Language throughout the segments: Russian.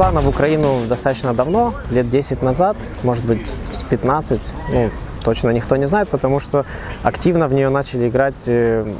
Пришла она в Украину достаточно давно, лет 10 назад, может быть, с 15. Ну, точно никто не знает, потому что активно в нее начали играть, э,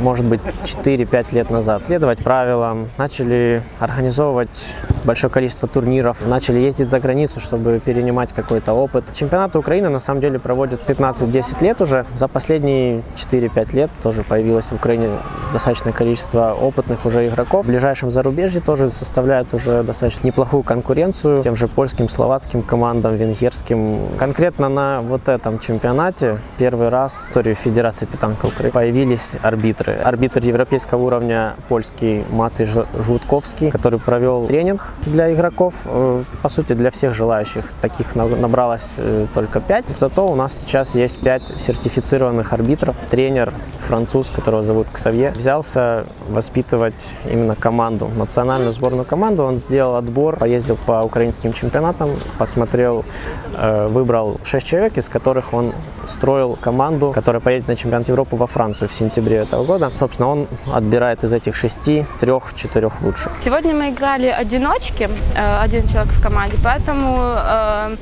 может быть, 4-5 лет назад. Следовать правилам, начали организовывать большое количество турниров, начали ездить за границу, чтобы перенимать какой-то опыт. Чемпионаты Украины на самом деле проводятся 15-10 лет уже. За последние 4-5 лет тоже появилось в Украине достаточное количество опытных уже игроков. В ближайшем зарубежье тоже составляют уже достаточно неплохую конкуренцию тем же польским, словацким командам, венгерским. Конкретно на вот этом чемпионате первый раз в истории Федерации Питанка Украины появились арбитры. Арбитр европейского уровня польский Маций Жлутковский, который провел тренинг для игроков. Э, По сути, для всех желающих таких на- набралось э, только 5. Зато у нас сейчас есть 5 сертифицированных арбитров. Тренер француз, которого зовут Ксавье, взялся воспитывать именно команду, национальную сборную команду. Он сделал отбор, поездил по украинским чемпионатам, посмотрел, э, выбрал 6 человек, из которых он строил команду, которая поедет на чемпионат Европы во Францию в сентябре этого года. Собственно, он отбирает из этих шести трех-четырех лучших. Сегодня мы играли одиночки, э, один человек в команде, поэтому э,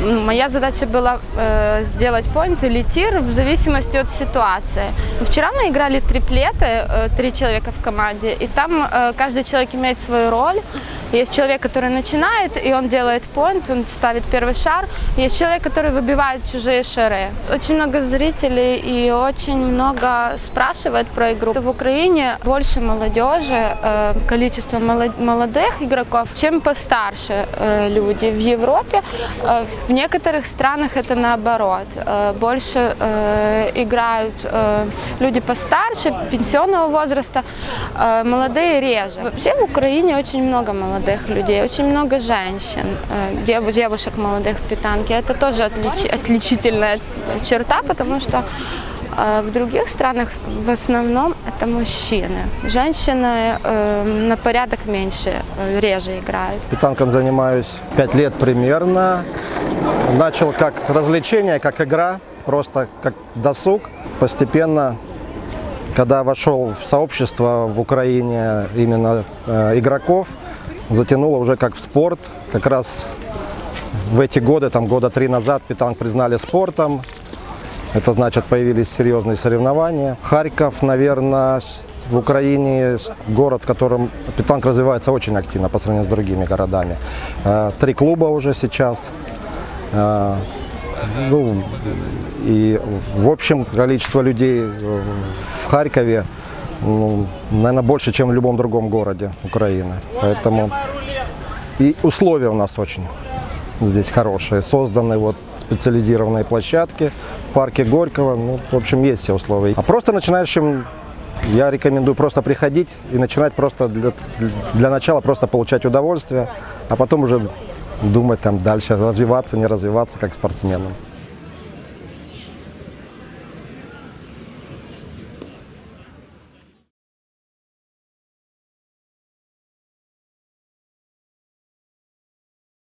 моя задача была э, сделать поинт или тир в зависимости от ситуации. Вчера мы играли триплеты, э, три человека в команде, и там э, каждый человек имеет свою роль. Есть человек, который начинает, и он делает поинт, он ставит первый шар. Есть человек, который выбивает чужие шары. Очень много зрителей и очень много спрашивают про игру. В Украине больше молодежи, э, количество молод- молодых игроков, чем постарше э, люди. В Европе, э, в некоторых странах это наоборот. Э, Больше э, играют э, люди постарше, пенсионного возраста, молодые реже. Вообще в Украине очень много молодых людей, очень много женщин, дев- девушек молодых в питанке. Это тоже отлич- отличительная черта, потому что в других странах в основном это мужчины. Женщины э, на порядок меньше, реже играют. Питанком занимаюсь 5 лет примерно. Начал как развлечение, как игра, просто как досуг. Постепенно, когда вошел в сообщество в Украине именно э, игроков, затянуло уже как в спорт. Как раз в эти годы, там года три назад, питанк признали спортом. Это значит, появились серьезные соревнования. Харьков, наверное, в Украине город, в котором питанк развивается очень активно по сравнению с другими городами. Э, Три клуба уже сейчас. Э, Ну, и в общем количество людей в Харькове, ну, наверное, больше, чем в любом другом городе Украины. Поэтому и условия у нас очень здесь хорошие. Созданы вот специализированные площадки в парке Горького. Ну, в общем, есть все условия. А просто начинающим я рекомендую просто приходить и начинать просто для, для начала просто получать удовольствие, а потом уже думать там дальше, развиваться, не развиваться как спортсменам.